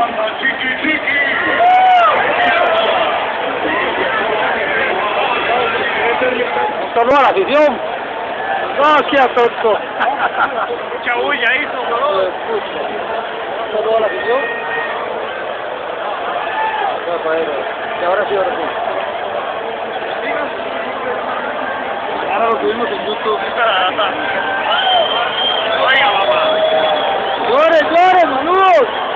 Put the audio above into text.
banda Chiqui a la afición. Mucha bulla hizo, Saludos a la afición. Y ahora sí, ahora sí. Ahora lo tuvimos en YouTube. ¡Llores, llores, manudos!